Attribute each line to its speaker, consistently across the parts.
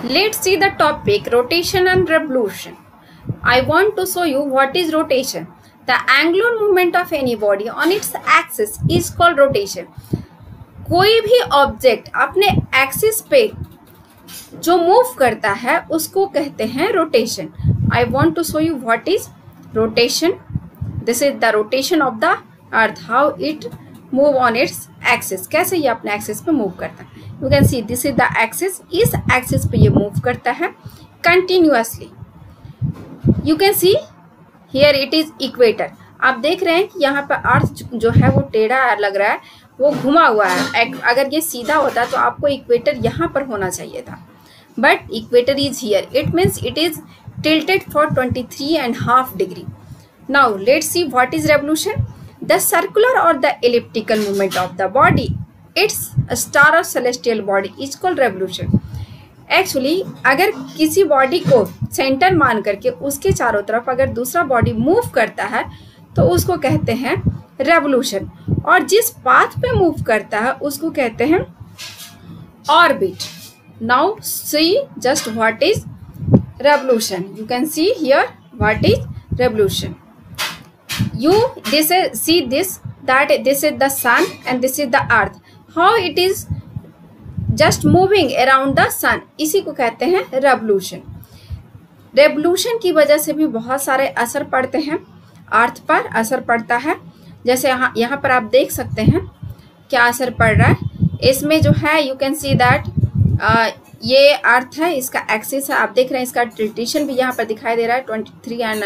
Speaker 1: Let's see the topic rotation and revolution. I want to show you what is rotation. The angular movement of any body on its axis is called rotation. कोई भी object अपने axis पे जो move करता है उसको कहते हैं rotation I want to show you what is rotation this is the rotation of the earth how it move on its axis कैसे ये अपने एक्सिस पे मूव करता है? You can see this is the axis इस axis पे ये move करता है continuously you can see here it is equator आप देख रहे हैं कि यहाँ पर अर्थ जो है वो टेढ़ा लग रहा है, वो घुमा हुआ है। अगर ये सीधा होता तो आपको इक्वेटर यहाँ पर होना चाहिए था। But equator is here it means it is tilted for 23 and half degree. Now, let's see what is revolution. The circular और the elliptical movement of the body its star of celestial body is called revolution actually अगर किसी body को centre मान करके उसके चारों तरफ़ अगर दूसरा बॉडी मूव करता है तो उसको कहते हैं रेवोल्यूशन और जिस पाथ पे मूव करता है, उसको कहते हैं orbit now see just what is revolution you can see here what is revolution you, this is, see this, that this is the sun and this is the earth. How it is just moving around the sun. इसी को कहते हैं revolution. Revolution की वजह से भी बहुत सारे असर पड़ते हैं। अर्थ पर असर पड़ता है। जैसे यहाँ यहाँ पर आप देख सकते हैं क्या असर पड़ रहा है। इसमें जो है यू कैन सी दैट ये अर्थ है, इसका एक्सिस है। आप देख रहे हैं, इसका ट्रिटेशन भी यहाँ पर दिखाई दे रहा है twenty three and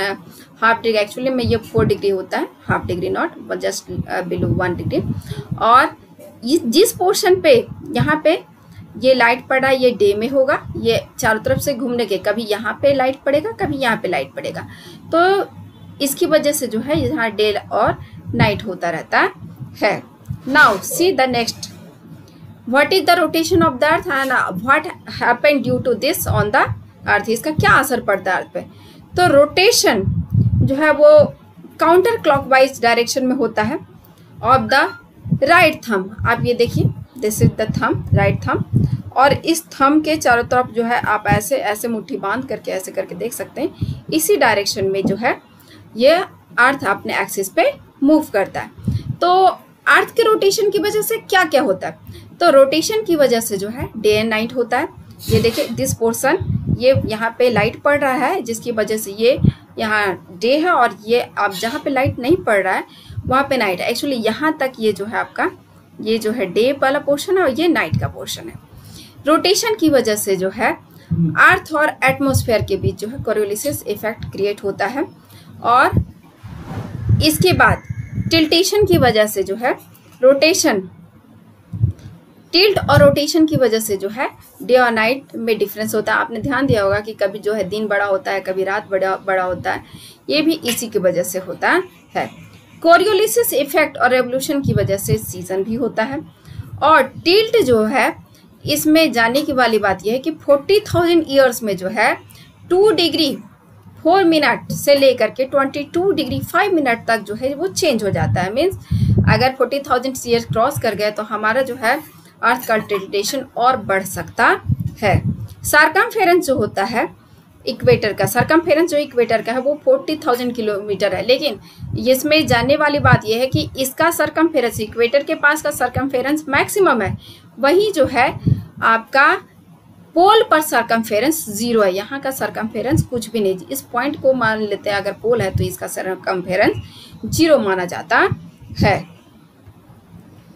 Speaker 1: half degree actually में ये फोर डिग्री होता है half degree not just below one degree. और जिस पोर्शन पे यहाँ पे ये लाइट पड़ा ये डे में होगा ये चारों तरफ़ से घूमने के कभी यहाँ पे लाइट पड़ेगा कभी यहाँ पे लाइट पड़ेगा। तो इसकी वजह से जो है यहाँ डे और नाइट होता रहता है। Now see the next is the rotation of the earth and uh, what happened due to this on the earth? इसका क्या असर पड़ता है अर्थ पे? तो रोटेशन जो है वो काउंटर क्लॉकवाइज डायरेक्शन में होता है। ऑफ़ द राइट थम आप ये देखिए this is the thumb right thumb और इस थम के चारों तरफ़ जो है आप ऐसे ऐसे मुट्ठी बाँध करके, ऐसे करके देख सकते हैं। इसी डायरेक्शन में जो है, ये अर्थ अपने एक्सिस पे मूव करता है। तो अर्थ के रोटेशन की वजह से क्या क्या होता है? तो रोटेशन की वजह से जो है डे एंड नाइट होता है। ये देखिए दिस पोर्सन ये यहाँ पे लाइट पड़ रहा है, जिसकी वजह से ये यहाँ डे है और ये अब जहाँ पे लाइट नहीं पड़ रहा है, वहाँ पे नाइट है। एक्चुअली यहाँ तक ये जो है आपका, ये जो है डे वाला पोर्शन है और ये नाइट का पोर्शन है। रोटेशन की वजह से जो है अर्थ और एटमोसफेयर के बीच जो है कोरियोलिसिस इफ़ेक्ट क्रिएट होता है। और इसके बाद टिल्टेशन की वजह से जो है रोटेशन टिल्ट और रोटेशन की वजह से जो है डे और नाइट में डिफरेंस होता है। आपने ध्यान दिया होगा कि कभी जो है दिन बड़ा होता है, कभी रात बड़ा बड़ा होता है। ये भी इसी की वजह से होता है। कोरियोलिसिस इफ़ेक्ट और रेवोल्यूशन की वजह से सीज़न भी होता है। और टिल्ट जो है, इसमें जाने की वाली बात यह है कि फोर्टी थाउज़ेंड ईयर्स में जो है, टू डिग्री, फोर मिनट से लेकर के twenty two degree, five minute तक जो है वो चेंज हो जाता है। मीन्स अगर फोर्टी थाउज़ेंड ईयर क्रॉस कर गए तो हमारा जो है अर्थ का टिल्टेशन और बढ़ सकता है। सार्कमफेरेंस जो होता है, इक्वेटर का, सरकमफेरेंस जो इक्वेटर का है, वो फोर्टी थाउज़ेंड किलोमीटर है। लेकिन इसमें जानने वाली बात यह है कि इसका सरकमफेरेंस, इक्वेटर के पास का सरकमफेरेंस मैक्सिमम है। वही जो है, आपका पोल पर सरकमफेरेंस ज़ीरो है। यहाँ का सरकमफेरेंस कुछ भी नहीं। इस पॉइंट को मान लेते हैं, अगर पोल है तो इसका सरकमफेरेंस ज़ीरो माना जाता है।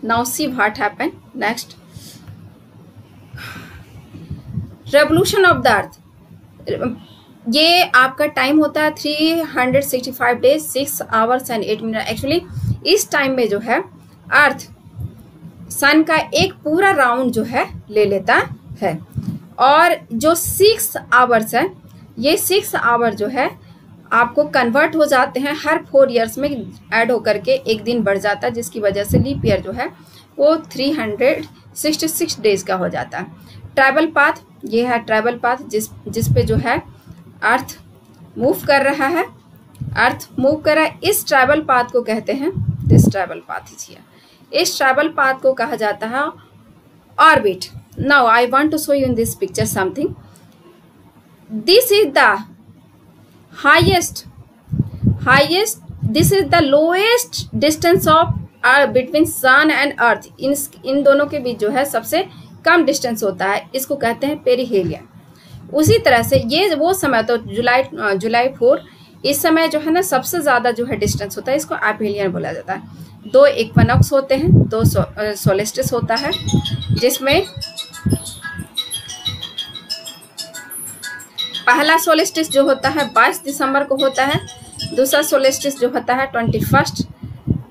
Speaker 1: Now see what happened. Next. Revolution of the earth. ये आपका टाइम होता है three hundred sixty five days six hours and eight minute actually इस टाइम में जो है अर्थ सन का एक पूरा राउंड जो है, ले लेता है। और जो सिक्स आवर्स है, ये सिक्स आवर जो है आपको कन्वर्ट हो जाते हैं, हर फोर इयर्स में ऐड होकर के एक दिन बढ़ जाता है, जिसकी वजह से लीप ईयर जो है, वो three hundred sixty six days का हो जाता है। ट्रैवल पाथ ये है ट्रैवल पाथ जिस जिस पे जो है अर्थ मूव कर रहा है। अर्थ मूव कर रहा है, इस ट्रैवल पाथ को कहते हैं this travel path is here इस ट्रैवल पाथ को कहा जाता है orbit now I want to show you in this picture something this is the highest. Highest this is the lowest distance of uh, between sun and earth. इन इन दोनों के बीच जो है सबसे कम डिस्टेंस होता है। इसको कहते हैं पेरीहेलियन उसी तरह से ये वो समय तो जुलाई जुलाई फोर इस समय जो है ना सबसे ज़्यादा जो है डिस्टेंस होता है इसको एपहेलियन बोला जाता है। दो इक्वनॉक्स होते हैं दो सोलिस्टिस होता है जिसमें पहला सोलिस्टिस जो होता है 22 दिसंबर को होता है। दूसरा सोलिस्टिस जो होता है 21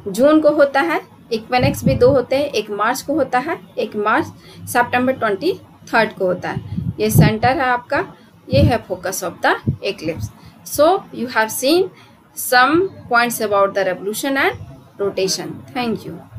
Speaker 1: जून को होता है। इक्वेनेक्स भी दो होते हैं, एक मार्च को होता है, एक मार्च सितंबर ट्वेंटी थर्ड को होता है। ये सेंटर है आपका, ये है focus of the eclipse so you have seen some points about the revolution and rotation. Thank you.